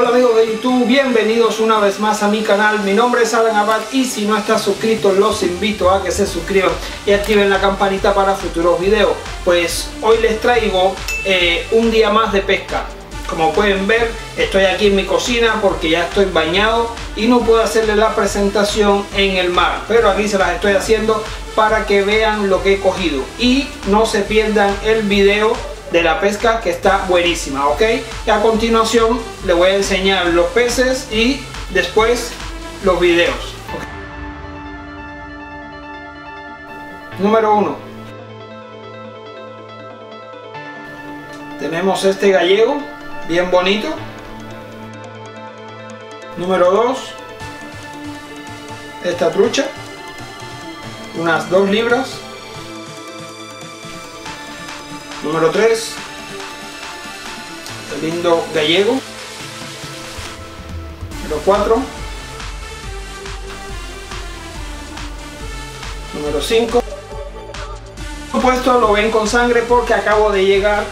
Hola amigos de YouTube, bienvenidos una vez más a mi canal. Mi nombre es Alan Abad y si no estás suscrito los invito a que se suscriban y activen la campanita para futuros videos. Pues hoy les traigo eh, un día más de pesca. Como pueden ver, estoy aquí en mi cocina porque ya estoy bañado y no puedo hacerle la presentación en el mar. Pero aquí se las estoy haciendo para que vean lo que he cogido y no se pierdan el video de la pesca que está buenísima, ¿ok? Y a continuación le voy a enseñar los peces y después los videos. Número 1. Tenemos este gallego, bien bonito. Número 2. Esta trucha, unas 2 libras. Número 3. El lindo gallego. Número 4. Número 5. Por supuesto lo ven con sangre porque acabo de llegar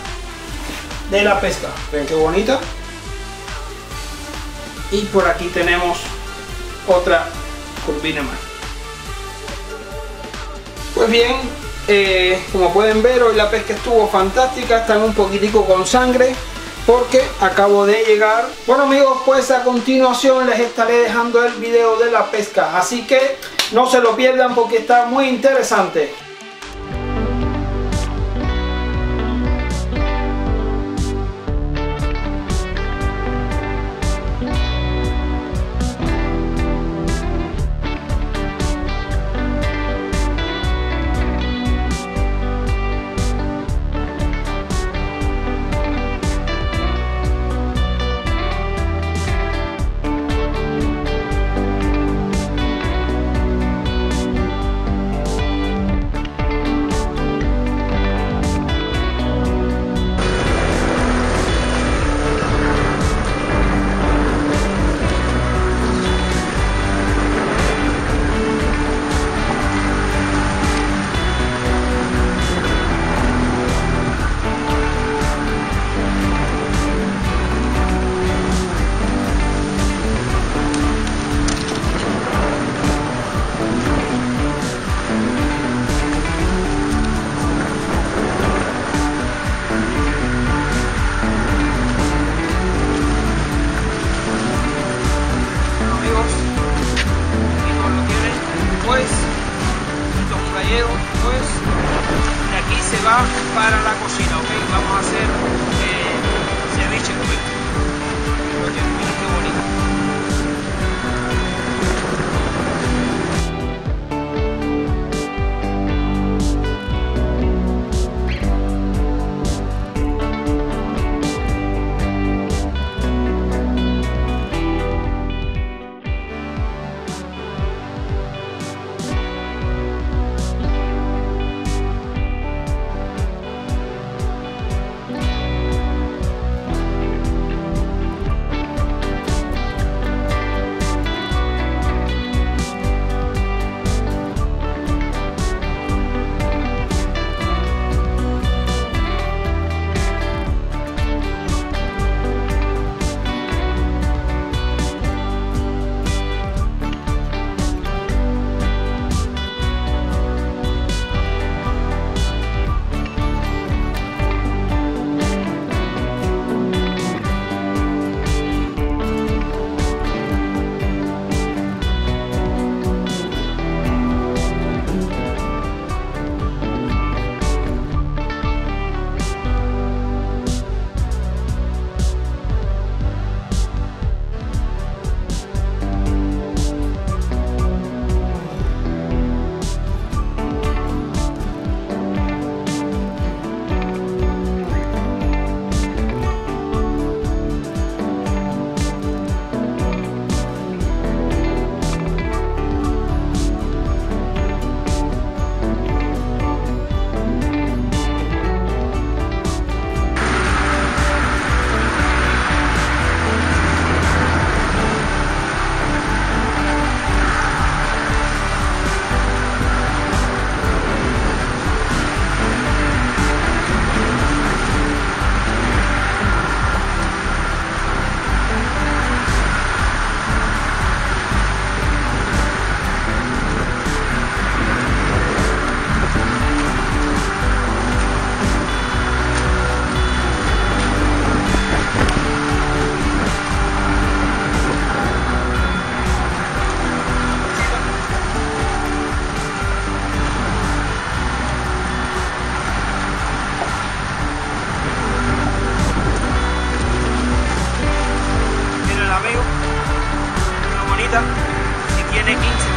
de la pesca. Ven qué bonita. Y por aquí tenemos otra curvina más. Pues bien, eh, como pueden ver hoy la pesca estuvo fantástica, están un poquitico con sangre porque acabo de llegar. Bueno amigos, pues a continuación les estaré dejando el video de la pesca, así que no se lo pierdan porque está muy interesante.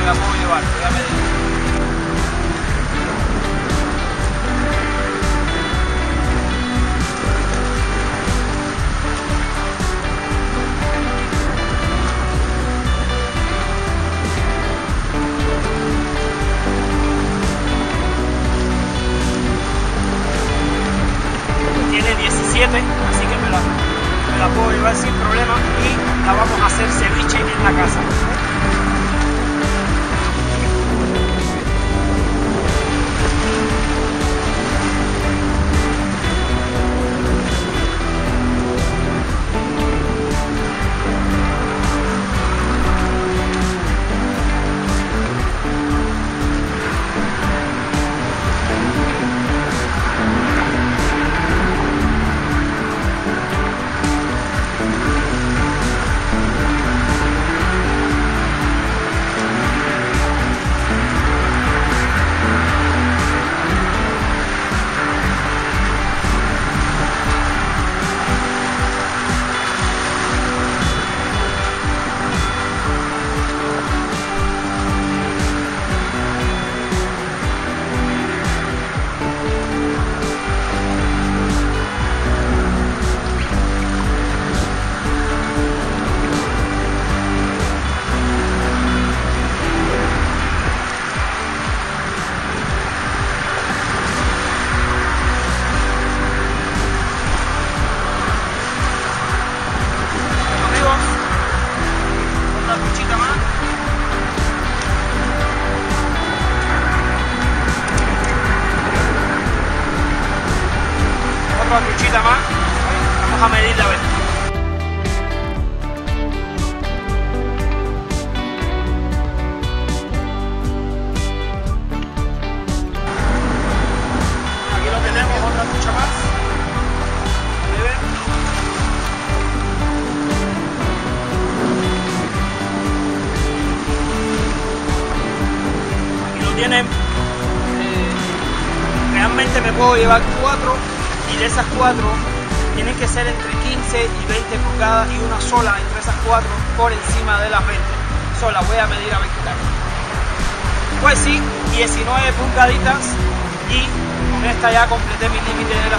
la puedo llevar, ya me. Tiene 17, así que me la puedo llevar sin problema y la vamos a hacer ceviche en la casa. Puedo llevar cuatro y de esas cuatro tienen que ser entre 15 y 20 pulgadas y una sola entre esas cuatro por encima de las 20. Sola, voy a medir a ver qué tal. Pues sí, 19 pulgaditas y con esta ya completé mi límite de la